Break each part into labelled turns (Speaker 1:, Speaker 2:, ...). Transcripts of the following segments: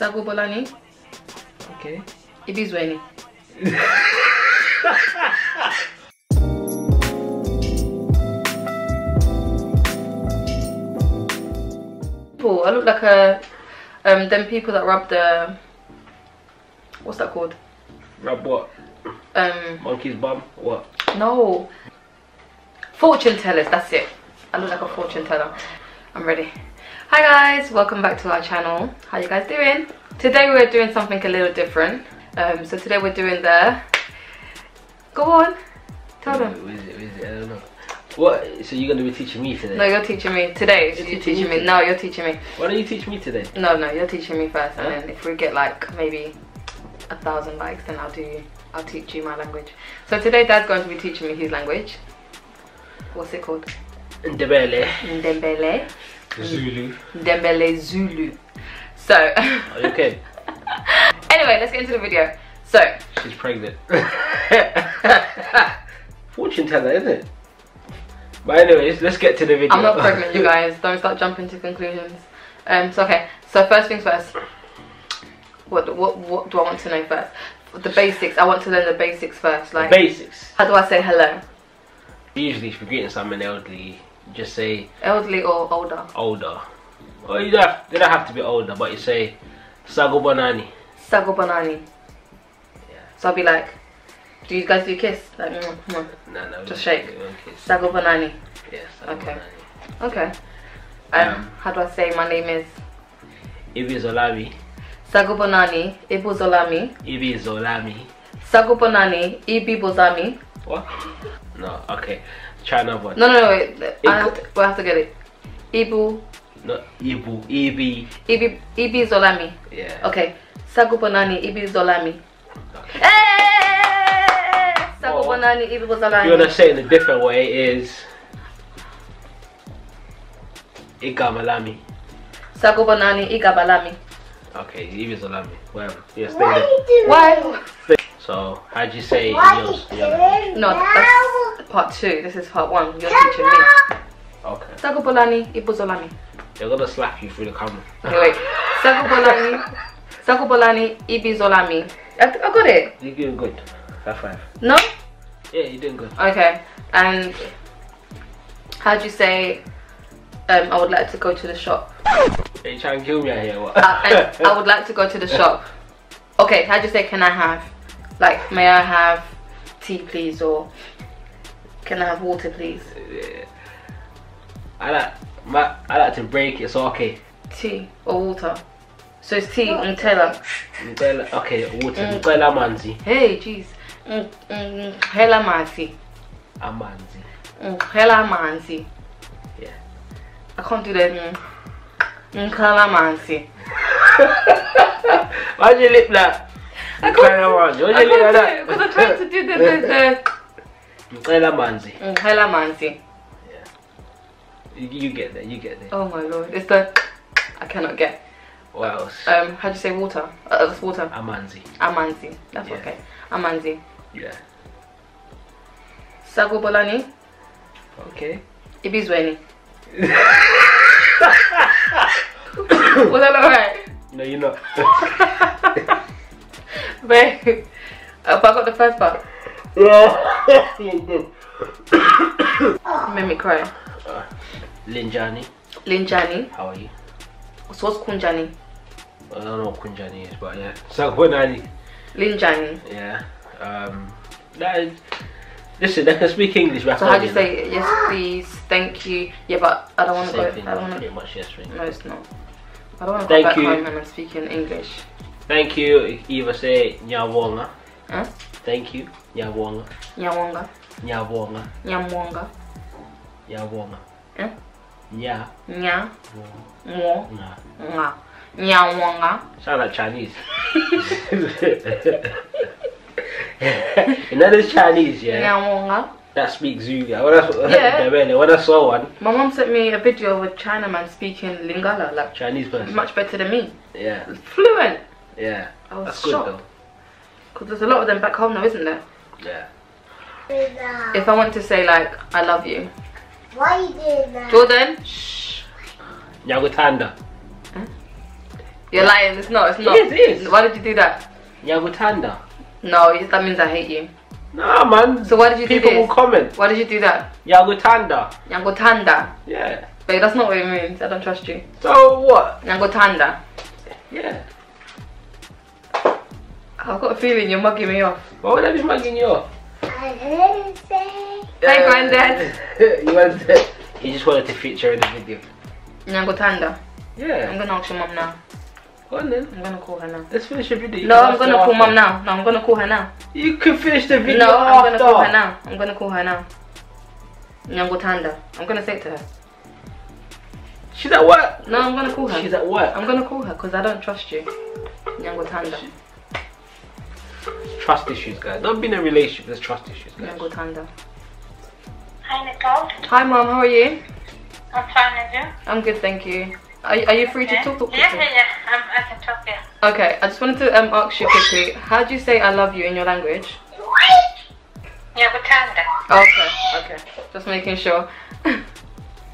Speaker 1: Sago Bolani.
Speaker 2: Okay.
Speaker 1: Ibizweni. People, I look like a um them people that rub the what's that called?
Speaker 2: Rub what?
Speaker 1: Um
Speaker 2: Monkey's bum? What?
Speaker 1: no. Fortune tellers, that's it. I look like a fortune teller. I'm ready. Hi guys, welcome back to our channel. How you guys doing? Today we're doing something a little different. Um so today we're doing the Go on. Tell them.
Speaker 2: What is it? What is it? I don't know. What? So you're gonna be teaching me today?
Speaker 1: No, you're teaching me today.
Speaker 2: You're
Speaker 1: You're,
Speaker 2: teaching me
Speaker 1: me. No, you're teaching me.
Speaker 2: Why don't you teach me today?
Speaker 1: No, no, you're teaching me first,
Speaker 2: Huh?
Speaker 1: and then if we get like maybe a thousand likes, then I'll do. I'll teach you my language. So today, Dad's going to be teaching me his language. What's it called?
Speaker 2: Ndebele.
Speaker 1: Ndembele.
Speaker 2: Zulu.
Speaker 1: Ndembele Zulu. So,
Speaker 2: Are you okay?
Speaker 1: anyway, let's get into the video. So,
Speaker 2: She's pregnant. Fortune teller, isn't it? But anyways, let's get to the video.
Speaker 1: I'm not pregnant, you guys. Don't start jumping to conclusions. Um. So okay. So first things first. What what what do I want to know first? The basics. I want to learn the basics first. Like,
Speaker 2: Basics.
Speaker 1: how do I say hello?
Speaker 2: Usually, if you're greeting someone elderly, just say
Speaker 1: Elderly or older?
Speaker 2: older. Or you don't have, they don't have to be older, but you say Sago Bonani.
Speaker 1: Sago banani.
Speaker 2: Yeah.
Speaker 1: So I'll be like, do you guys do kiss? Like, mm, mm.
Speaker 2: No, no.
Speaker 1: Just shake. Sago banani.
Speaker 2: Yeah,
Speaker 1: Okay. Okay. Um,
Speaker 2: Um,
Speaker 1: how do I say my name is?
Speaker 2: Ibi Zolami.
Speaker 1: Sago banani. Ibu zolami.
Speaker 2: Ibi Zolami.
Speaker 1: Sago banani. Ibi bozami.
Speaker 2: What? No, okay. Try another one.
Speaker 1: No, no, no, wait. I have to, we have to get it. Ibu.
Speaker 2: No, Ibu. Ibi.
Speaker 1: Ibi, Ibi Zolami.
Speaker 2: Yeah.
Speaker 1: Okay. Sagubanani Ibi Zolami.
Speaker 2: Okay.
Speaker 1: Hey!
Speaker 2: Oh.
Speaker 1: Sagubanani Ibi
Speaker 2: If you want to
Speaker 1: Zolami.
Speaker 2: say it in a different way, is Igamalami.
Speaker 1: Sagubanani Igabalami.
Speaker 2: Okay, Ibi Zolami. Whatever. Yeah, stay there.
Speaker 1: Why?
Speaker 2: So, how'd you say yours? Yeah.
Speaker 1: No, that's part two. This is part one. You're teaching me.
Speaker 2: Okay.
Speaker 1: Sagubanani Ibi Zolami.
Speaker 2: They're gonna slap you through the camera.
Speaker 1: Okay, wait. Sagubanani. Sagubanani Ibi Zolami. I, I got it.
Speaker 2: You're doing good. High five.
Speaker 1: No?
Speaker 2: Yeah, you're doing good.
Speaker 1: Okay. And how'd you say, um, I would like to go to the shop?
Speaker 2: Are you trying to kill me out here? What?
Speaker 1: I, I, I would like to go to the shop. Okay, how'd you say can I have? Like, may I have tea please or can I have water please?
Speaker 2: Yeah. I like my, I like to break it. So okay.
Speaker 1: Tea or water. So it's tea, Nutella.
Speaker 2: Nutella- Okay, water.
Speaker 1: Mm.
Speaker 2: Nutella manzi.
Speaker 1: Hey, jeez. Mm, mm, Hela manzi.
Speaker 2: Amanzi.
Speaker 1: Mm, Hela manzi.
Speaker 2: Yeah.
Speaker 1: I can't do that. Mm, mm, Hela manzi.
Speaker 2: Why'd you lip that?
Speaker 1: I
Speaker 2: Nutella manzi. Why'd
Speaker 1: I
Speaker 2: you lip
Speaker 1: can't
Speaker 2: like
Speaker 1: it because I'm trying to do the, the,
Speaker 2: manzi.
Speaker 1: the mm, Hela manzi.
Speaker 2: You, you get there. You get there.
Speaker 1: Oh my lord. It's the I cannot get.
Speaker 2: What else?
Speaker 1: Um, how'd you say water? Uh, that's water.
Speaker 2: Amanzi.
Speaker 1: Amanzi. That's
Speaker 2: Yeah.
Speaker 1: okay. Amanzi.
Speaker 2: Yeah.
Speaker 1: Sago Bolani.
Speaker 2: Okay.
Speaker 1: Ibizweni. Was that alright?
Speaker 2: No, you're not.
Speaker 1: Babe. But I got the first part.
Speaker 2: yeah. You're
Speaker 1: made me cry.
Speaker 2: Uh, Linjani.
Speaker 1: Linjani.
Speaker 2: How are you?
Speaker 1: So what's Kunjani?
Speaker 2: I don't know what Kunjani is, but yeah. Sagwanani.
Speaker 1: Linjani.
Speaker 2: Yeah. Um. That is, listen, they can speak English
Speaker 1: So how do you say yes please, thank you? Yeah but I don't wanna go
Speaker 2: thing,
Speaker 1: I don't wanna
Speaker 2: pretty much yes, right?
Speaker 1: No it's not. I don't wanna go back
Speaker 2: you.
Speaker 1: home and I'm speaking English.
Speaker 2: Thank you. Either say Nyawonga.
Speaker 1: Huh?
Speaker 2: Thank you. Nyawonga.
Speaker 1: Nyawonga.
Speaker 2: Nyawonga.
Speaker 1: Nyamwonga.
Speaker 2: Nyawonga.
Speaker 1: Eh?
Speaker 2: Nya.
Speaker 1: Nya.
Speaker 2: Wonga.
Speaker 1: Mo.
Speaker 2: Nga.
Speaker 1: Nga. Nyawonga.
Speaker 2: Sound like Chinese. and that is Chinese, yeah.
Speaker 1: Nyawonga.
Speaker 2: That speaks Zulu. When
Speaker 1: Yeah.
Speaker 2: when I saw one
Speaker 1: My mom sent me a video of a Chinaman speaking Lingala, like
Speaker 2: Chinese person.
Speaker 1: much better than me.
Speaker 2: Yeah.
Speaker 1: Fluent.
Speaker 2: Yeah.
Speaker 1: I was
Speaker 2: That's good
Speaker 1: shocked.
Speaker 2: though.
Speaker 1: Because there's a lot of them back home now, isn't there?
Speaker 2: Yeah.
Speaker 1: If I want to say like, I love you.
Speaker 3: Why you doing that?
Speaker 1: Jordan, shh.
Speaker 2: Nyagutanda.
Speaker 1: Huh? You're lying. It's not. It's not.
Speaker 2: is, it is.
Speaker 1: Why did you do that?
Speaker 2: Yagutanda.
Speaker 1: No, that means I hate you.
Speaker 2: Nah, man.
Speaker 1: So why did you
Speaker 2: People
Speaker 1: do
Speaker 2: will comment.
Speaker 1: Why did you do that?
Speaker 2: Yagutanda.
Speaker 1: Nyangotanda.
Speaker 2: Yeah.
Speaker 1: But that's not what it means. I don't trust you.
Speaker 2: So what?
Speaker 1: Nyangotanda.
Speaker 2: Yeah.
Speaker 1: I've got a feeling you're mugging me off.
Speaker 2: Why would I be mugging you off?
Speaker 1: I heard you say, Hi, Granddad.
Speaker 2: you want to, He just wanted to feature in the video.
Speaker 1: Nyangotanda.
Speaker 2: Yeah.
Speaker 1: I'm gonna ask your mom now.
Speaker 2: Go on then.
Speaker 1: I'm gonna call her now.
Speaker 2: Let's finish the video. You
Speaker 1: No, I'm gonna call
Speaker 2: after.
Speaker 1: mom now. No, I'm gonna call her now.
Speaker 2: You can finish the video
Speaker 1: No, I'm gonna call her now. I'm gonna call her now. Nyangotanda. I'm gonna say it to her.
Speaker 2: She's at work.
Speaker 1: No, I'm gonna call her.
Speaker 2: She's at work.
Speaker 1: I'm gonna call her because I don't trust you. Nyangotanda.
Speaker 2: Trust issues, guys. Don't be in a relationship. There's trust issues, guys.
Speaker 1: Nyangotanda.
Speaker 3: Hi, Nicole.
Speaker 1: Hi, mom. How are you?
Speaker 3: I'm fine, and you?
Speaker 1: I'm good, thank you. Are, are you free to talk? talk
Speaker 3: Yeah, yeah, yeah. I'm, I can talk, yeah.
Speaker 1: Okay, I just wanted to um, ask you quickly. How do you say I love you in your language?
Speaker 3: Yeah, Butanda.
Speaker 1: Okay, okay. Just making sure.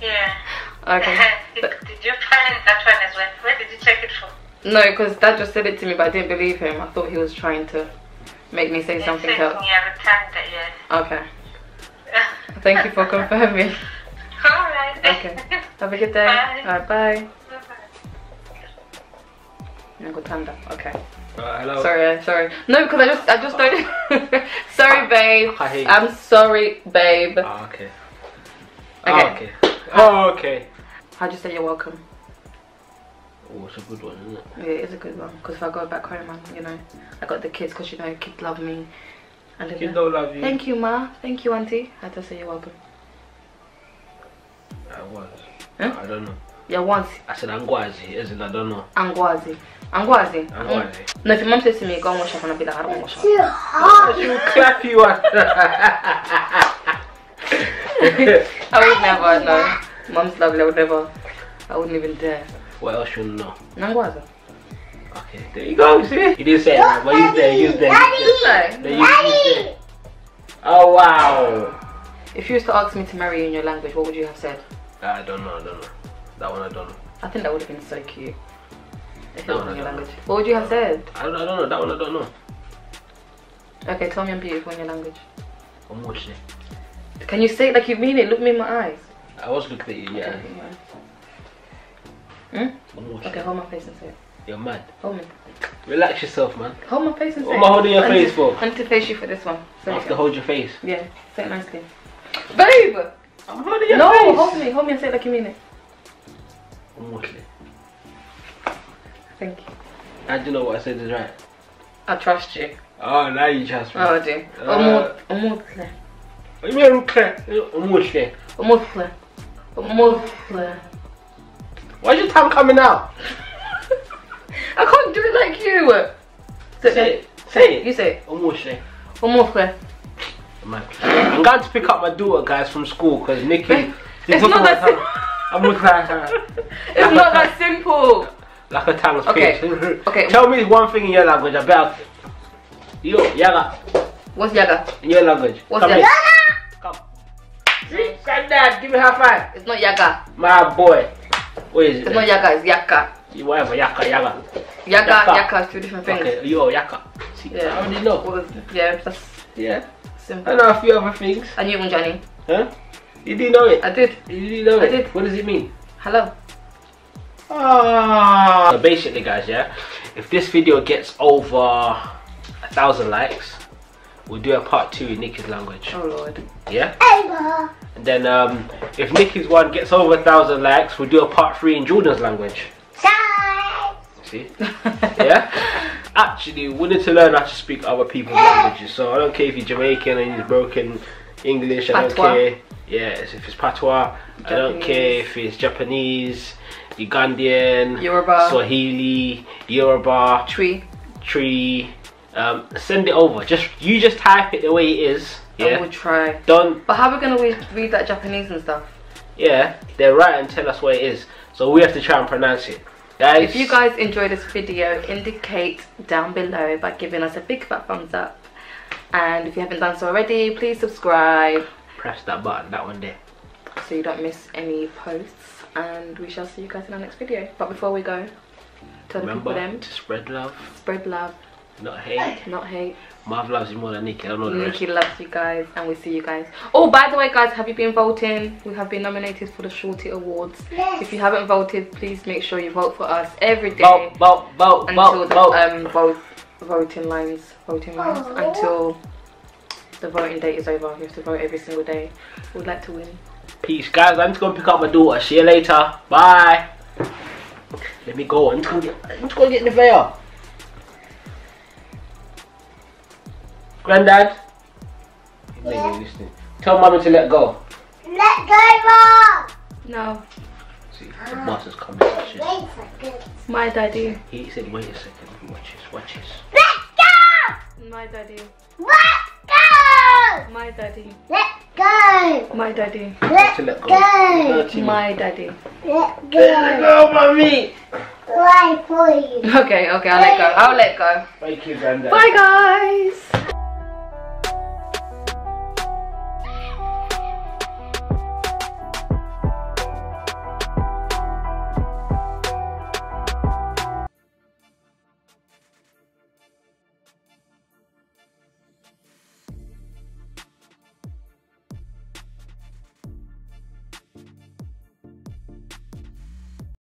Speaker 3: Yeah.
Speaker 1: okay.
Speaker 3: did, did you find that one as well? Where did you check it from?
Speaker 1: No, because Dad just said it to me, but I didn't believe him. I thought he was trying to make me say
Speaker 3: They
Speaker 1: something
Speaker 3: said,
Speaker 1: else.
Speaker 3: Yeah, Butanda, yeah.
Speaker 1: Okay. Thank you for confirming.
Speaker 3: Alright.
Speaker 1: Okay. Have a good day.
Speaker 3: Bye.
Speaker 1: Alright, bye. Nyangotanda. Okay.
Speaker 2: Uh, hello.
Speaker 1: Sorry, sorry. No, because I just, I just don't. sorry, ah, babe.
Speaker 2: I hate
Speaker 1: I'm sorry, babe.
Speaker 2: Oh, okay.
Speaker 1: Okay.
Speaker 2: Oh, okay. Oh, okay.
Speaker 1: How'd you say you're welcome?
Speaker 2: Oh, it's a good one, isn't it?
Speaker 1: Yeah, it is a good one. Because if I go back home, and you know, I got the kids. Because you know, kids love me. And then,
Speaker 2: Kids don't love you.
Speaker 1: Thank you, ma. Thank you, auntie. How'd I say you're welcome?
Speaker 2: I was.
Speaker 1: Huh?
Speaker 2: I don't know.
Speaker 1: Yeah, once.
Speaker 2: I said Angwazi, as in I don't know.
Speaker 1: Angwazi. Angwazi. Mm.
Speaker 2: Angwazi.
Speaker 1: No, if your mom says to me, go and wash up, and I'll be like, I don't wash up.
Speaker 2: Oh, she will clap you on.
Speaker 1: I would never, no. Mom's lovely, I would never. I wouldn't even dare.
Speaker 2: What else you know?
Speaker 1: Nangwaza.
Speaker 2: Okay, there you go. See? You didn't say it, right? but use there, use there. Use there.
Speaker 1: No.
Speaker 2: There, use, use there. Oh wow.
Speaker 1: If you was to ask me to marry you in your language, what would you have said?
Speaker 2: Uh, I don't know. I don't know. That one I don't know.
Speaker 1: I think that would have been so cute. If it
Speaker 2: No,
Speaker 1: was
Speaker 2: no,
Speaker 1: in your
Speaker 2: no.
Speaker 1: language. What would you have said?
Speaker 2: I don't, I don't know. That one I don't know.
Speaker 1: Okay, tell me I'm beautiful in your language.
Speaker 2: I'm watching.
Speaker 1: Can you say it like you mean it? Look me in my eyes.
Speaker 2: I was looking at you. Yeah.
Speaker 1: Okay, Hmm? Okay, hold my face and say it.
Speaker 2: You're mad.
Speaker 1: Hold me.
Speaker 2: Relax yourself, man.
Speaker 1: Hold my face and say it.
Speaker 2: What am I holding your
Speaker 1: I
Speaker 2: face
Speaker 1: to-
Speaker 2: for?
Speaker 1: I need to face you for this one.
Speaker 2: I have
Speaker 1: it
Speaker 2: to hold your face.
Speaker 1: Yeah, say it nicely. Babe!
Speaker 2: I'm holding your
Speaker 1: No,
Speaker 2: face.
Speaker 1: hold me. Hold me and say it like you mean it.
Speaker 2: I'm watching.
Speaker 1: Thank you.
Speaker 2: How do know what I said is right?
Speaker 1: I trust you.
Speaker 2: Oh, now you trust me.
Speaker 1: Oh, I do.
Speaker 2: Uh. What do you mean? I'm.
Speaker 1: Omotle. Omotle.
Speaker 2: Why's your tongue coming out?
Speaker 1: I can't do it like you.
Speaker 2: Say it. Say it.
Speaker 1: You say it. Omotle.
Speaker 2: Man. I'm going to pick up my daughter, guys, from school because Nikki.
Speaker 1: It's not that
Speaker 2: at her- I'm at her
Speaker 1: It's not that simple.
Speaker 2: like a tongue's
Speaker 1: Okay, okay.
Speaker 2: Tell me one thing in your language. about bet. Yo, Yaga,
Speaker 1: What's yaga?
Speaker 2: in your language.
Speaker 1: What's
Speaker 2: Come
Speaker 1: yaga?
Speaker 2: here. Come. See, granddad, give me a high five.
Speaker 1: It's not yaga.
Speaker 2: My boy. What is it?
Speaker 1: It's not yaga. It's yaka.
Speaker 2: Whatever, Yaka, Yaga.
Speaker 1: Yaga,
Speaker 2: Yaka.
Speaker 1: yaka is two different things.
Speaker 2: Okay, yo, Yaka. See,
Speaker 1: Yeah.
Speaker 2: I already know.
Speaker 1: Is- Yeah, that's
Speaker 2: Yeah.
Speaker 1: simple.
Speaker 2: I know a few other things.
Speaker 1: I knew Johnny.
Speaker 2: Huh? You didn't know it.
Speaker 1: I did.
Speaker 2: You didn't know
Speaker 1: I
Speaker 2: it.
Speaker 1: did.
Speaker 2: What does it mean?
Speaker 1: Hello.
Speaker 2: Ah. So basically, guys, yeah, if this video gets over a thousand likes, we'll do a part two in Nikki's language.
Speaker 1: Oh lord.
Speaker 2: Yeah. And then um, if Nikki's one gets over a thousand likes, we'll do a part three in Jordan's language. See? Yeah. Actually, we need to learn how to speak other people's languages. So I don't care if you're Jamaican and you're broken English. I don't
Speaker 1: Patois.
Speaker 2: care. Yeah, if it's patois. I don't care if it's Japanese, Ugandan,
Speaker 1: Yoruba.
Speaker 2: Swahili, Yoruba,
Speaker 1: Tree.
Speaker 2: tree. Um, send it over. Just you just type it the way it is. Yeah.
Speaker 1: will try.
Speaker 2: Don't.
Speaker 1: But how are we gonna read, read that Japanese and stuff?
Speaker 2: Yeah. They're right and tell us what it is. So we have to try and pronounce it. Guys.
Speaker 1: If you guys enjoy this video, indicate down below by giving us a big fat thumbs up. And if you haven't done so already, please subscribe
Speaker 2: press that button. That one there.
Speaker 1: so you don't miss any posts. And we shall see you guys in our next video. But before we go, Tell
Speaker 2: Remember
Speaker 1: the people them.
Speaker 2: to spread love,
Speaker 1: Spread love,
Speaker 2: not hate.
Speaker 1: not hate.
Speaker 2: Marv loves you more than Nikki. I don't know the rest.
Speaker 1: Nikki loves you guys and we see you guys. Oh, by the way, guys, have you been voting? We have been nominated for the Shorty Awards.
Speaker 4: Yes.
Speaker 1: If you haven't voted, please make sure you vote for us every day
Speaker 2: Vote, vote, vote,
Speaker 1: until
Speaker 2: vote,
Speaker 1: the
Speaker 2: vote.
Speaker 1: um vote voting lines voting lines
Speaker 4: Oh.
Speaker 1: until the voting date is over. You have to vote every single day. We'd like to win.
Speaker 2: Peace, guys. I'm just gonna pick up my daughter. See you later. Bye. Let me go. I'm just gonna get. I'm just gonna get the veil. Granddad. He's not even listening. Tell mommy to let go.
Speaker 4: Let go, Mom.
Speaker 1: No,
Speaker 2: See, the boss is coming.
Speaker 4: Wait a second.
Speaker 1: my daddy,
Speaker 2: He said, "Wait a second. Watch this. Watch this."
Speaker 4: Let go.
Speaker 1: my daddy,
Speaker 4: Let go.
Speaker 1: my daddy,
Speaker 4: Let go.
Speaker 1: my daddy,
Speaker 4: Let
Speaker 2: To let go.
Speaker 4: go.
Speaker 1: My daddy.
Speaker 4: Let
Speaker 2: Let
Speaker 4: go.
Speaker 2: go, mommy.
Speaker 4: Why for you?
Speaker 1: Okay, okay, I'll let go. I'll let go.
Speaker 2: Thank you, granddad.
Speaker 1: Bye, guys.